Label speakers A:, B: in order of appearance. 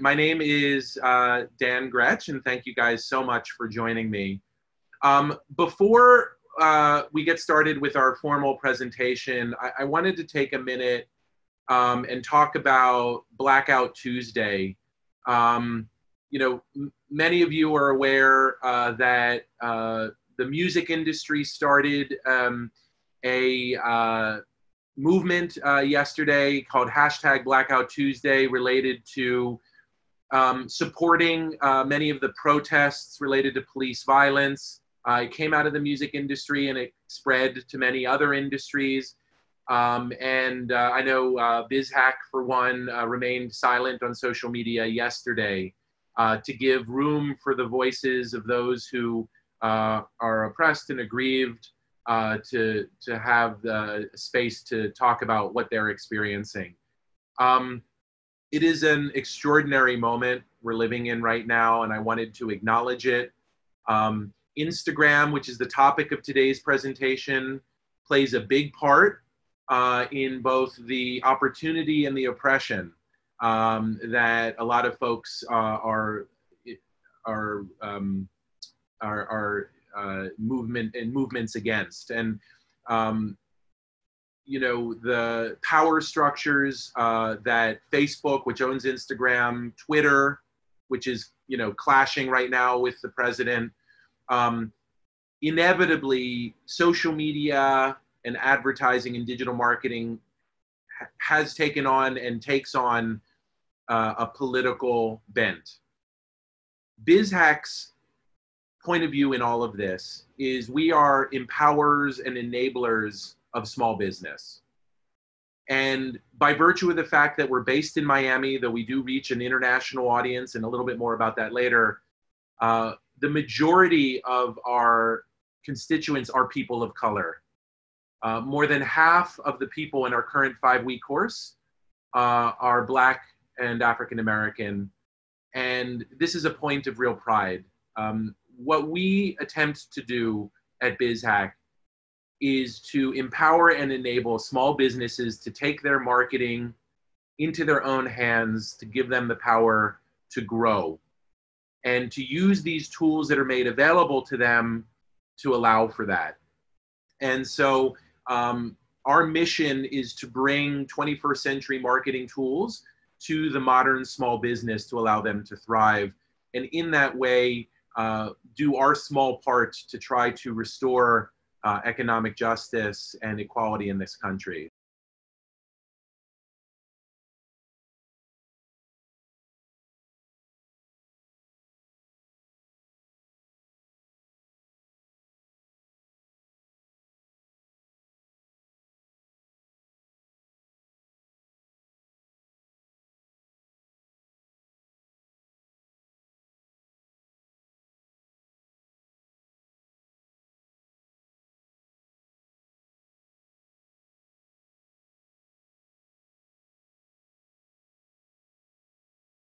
A: My name is uh, Dan Grech, and thank you guys so much for joining me. Um, before uh, we get started with our formal presentation, I, I wanted to take a minute um, and talk about Blackout Tuesday. Um, you know, many of you are aware uh, that uh, the music industry started um, a uh, movement uh, yesterday called hashtag Blackout Tuesday related to um, supporting uh, many of the protests related to police violence. Uh, it came out of the music industry and it spread to many other industries. Um, and uh, I know uh, BizHack, for one, uh, remained silent on social media yesterday uh, to give room for the voices of those who are oppressed and aggrieved to, to have the space to talk about what they're experiencing. Um, it is an extraordinary moment we're living in right now, and I wanted to acknowledge it. Um, Instagram, which is the topic of today's presentation, plays a big part uh, in both the opportunity and the oppression um, that a lot of folks uh, are are um, are, are uh, movement and movements against. And um, you know the power structures uh, that Facebook, which owns Instagram, Twitter, which is you know clashing right now with the president. Um, inevitably, social media and advertising and digital marketing ha- has taken on and takes on uh, a political bent. BizHack's point of view in all of this is we are empowerers and enablers of small business. And by virtue of the fact that we're based in Miami, though we do reach an international audience, and a little bit more about that later, uh, the majority of our constituents are people of color. Uh, more than half of the people in our current five week course uh, are Black and African American. And this is a point of real pride. Um, what we attempt to do at BizHack is to empower and enable small businesses to take their marketing into their own hands, to give them the power to grow, and to use these tools that are made available to them to allow for that. And so, um, our mission is to bring 21st century marketing tools to the modern small business to allow them to thrive. And in that way, uh, do our small part to try to restore uh, economic justice and equality in this country.